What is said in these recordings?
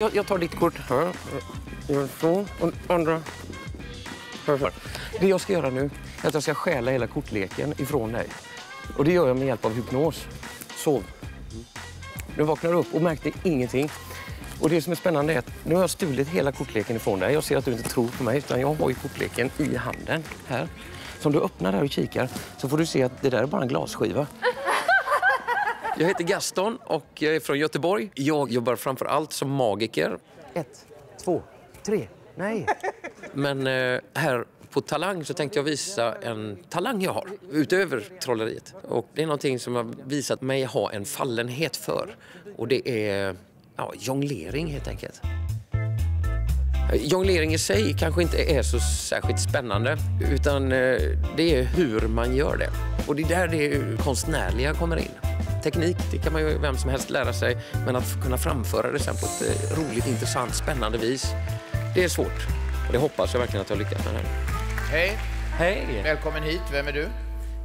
Jag, jag tar ditt kort här. Gör så. Och andra. Perfekt. Det jag ska göra nu är att jag ska stjäla hela kortleken ifrån dig. Och det gör jag med hjälp av hypnos. Sov. Nu vaknar du upp och märkte ingenting. Och det som är spännande är att nu har jag stulit hela kortleken ifrån dig. Jag ser att du inte tror på mig, utan jag har ju kortleken i handen här. Så om du öppnar där och kikar så får du se att det där är bara en glasskiva. Jag heter Gaston och jag är från Göteborg. Jag jobbar framför allt som magiker. Ett, två, tre, nej. Men eh, här på Talang så tänkte jag visa en talang jag har utöver trolleriet. Och det är någonting som har visat mig ha en fallenhet för. Och det är ja, jonglering helt enkelt. Jonglering i sig kanske inte är så särskilt spännande utan eh, det är hur man gör det. Och det är där det konstnärliga kommer in. Teknik det kan man ju vem som helst lära sig men att kunna framföra det sen på ett eh, roligt, intressant, spännande vis det är svårt. Och det hoppas jag verkligen att jag lyckas med. Här. Hej, Hej! välkommen hit. Vem är du?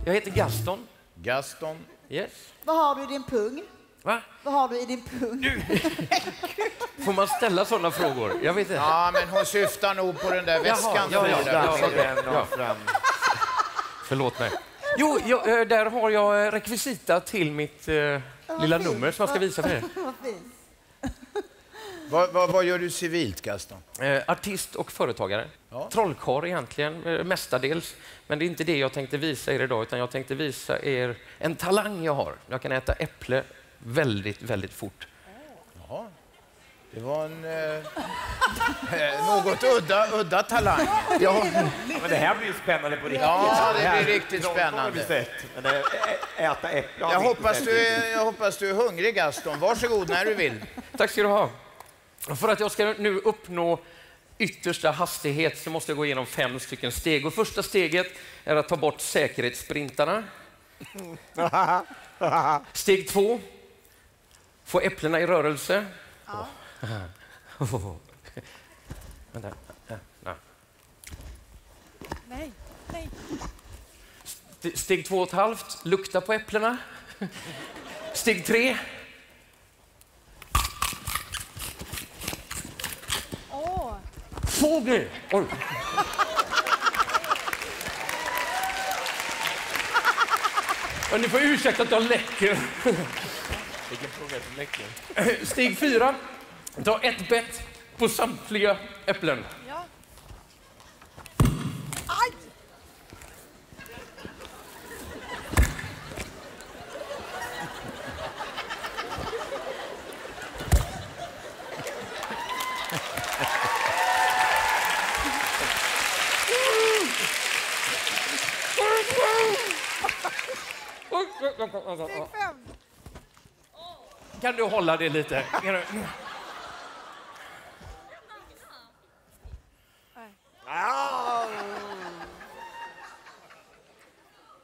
Jag heter Gaston. Gaston. Yes. Vad har du i din pung? Va? Vad har du i din pung? Får man ställa sådana frågor? Jag vet inte. Ja, men hon syftar nog på den där väskan. ja, som ja, är där. ja, ja, ja. Förlåt mig. Jo, jag, eh, där har jag eh, rekvisita till mitt eh, lilla fint. nummer som jag ska visa för er. Vad vad, vad gör du civilt, Gaston? Eh, artist och företagare. Ja. Trollkarl egentligen, eh, mestadels. Men det är inte det jag tänkte visa er idag, utan jag tänkte visa er en talang jag har. Jag kan äta äpple väldigt, väldigt fort. Det var en eh, eh, något udda, udda talang. Ja, Men det här blir ju spännande på riktigt. Ja, det blir riktigt spännande. sett, Men det, ä- äta äpplen Jag hoppas, du är, jag hoppas du är hungrig, Gaston. Varsågod när du vill. tack ska du ha. För att jag ska nu uppnå yttersta hastighet så måste jag gå igenom fem stycken steg. Och första steget är att ta bort säkerhetssprintarna. Steg två, få äpplena i rörelse. Oh. Vänta. Nej, nej. St- Steg två och ett halvt, lukta på äpplena. Steg tre, Åh, fågel. Oj. Ja, ni får ursäkta att jag läcker. Vilken fråga som läcker. Steg fyra, ta ett bett på samtliga äpplen. ja. Aj! Kan du hålla det lite?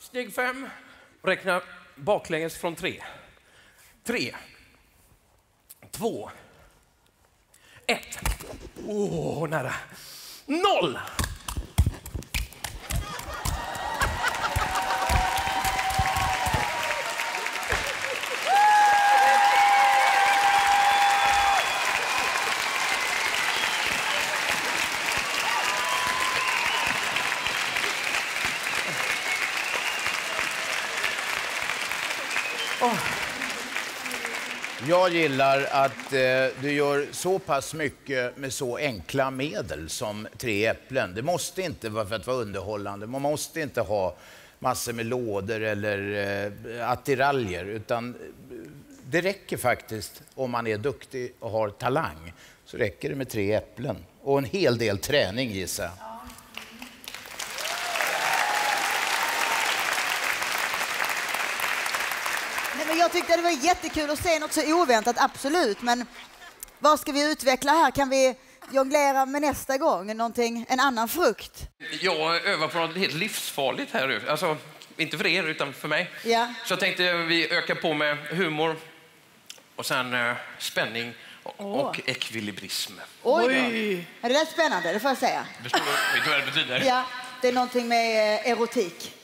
Steg fem. Räkna baklänges från tre. Tre. Två. Ett. Åh, nära. Noll! Jag gillar att eh, du gör så pass mycket med så enkla medel som tre äpplen. Det måste inte vara för att vara underhållande. Man måste inte ha massor med lådor eller eh, attiraljer, utan eh, det räcker faktiskt om man är duktig och har talang. Så räcker det med tre äpplen och en hel del träning gissar jag. Men jag tyckte det var jättekul att se något så oväntat, absolut. Men vad ska vi utveckla här? Kan vi jonglera med nästa gång? Någonting, en annan frukt? Jag övar på något helt livsfarligt här nu. Alltså, inte för er, utan för mig. Ja. Så jag tänkte vi ökar på med humor och sen eh, spänning och, och ekvilibrism. Oj! Då. Ja, det där är spännande, det får jag säga. Förstår du? Vet du vad det betyder? Ja, det är någonting med eh, erotik.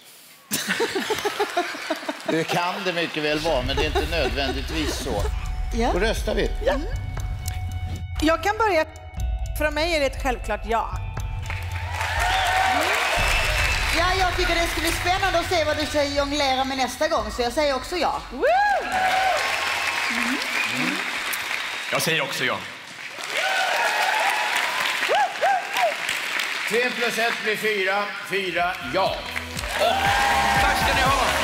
Det kan det mycket väl vara, men det är inte nödvändigtvis så. Ja. Då röstar vi. Jag kan börja. För mig är det ett självklart ja. Ja, jag tycker det ska bli spännande att se vad du säger jonglera med nästa gång, så jag säger också ja. Jag säger också ja. Tre plus ett blir fyra. Fyra ja. Tack ska ni ha.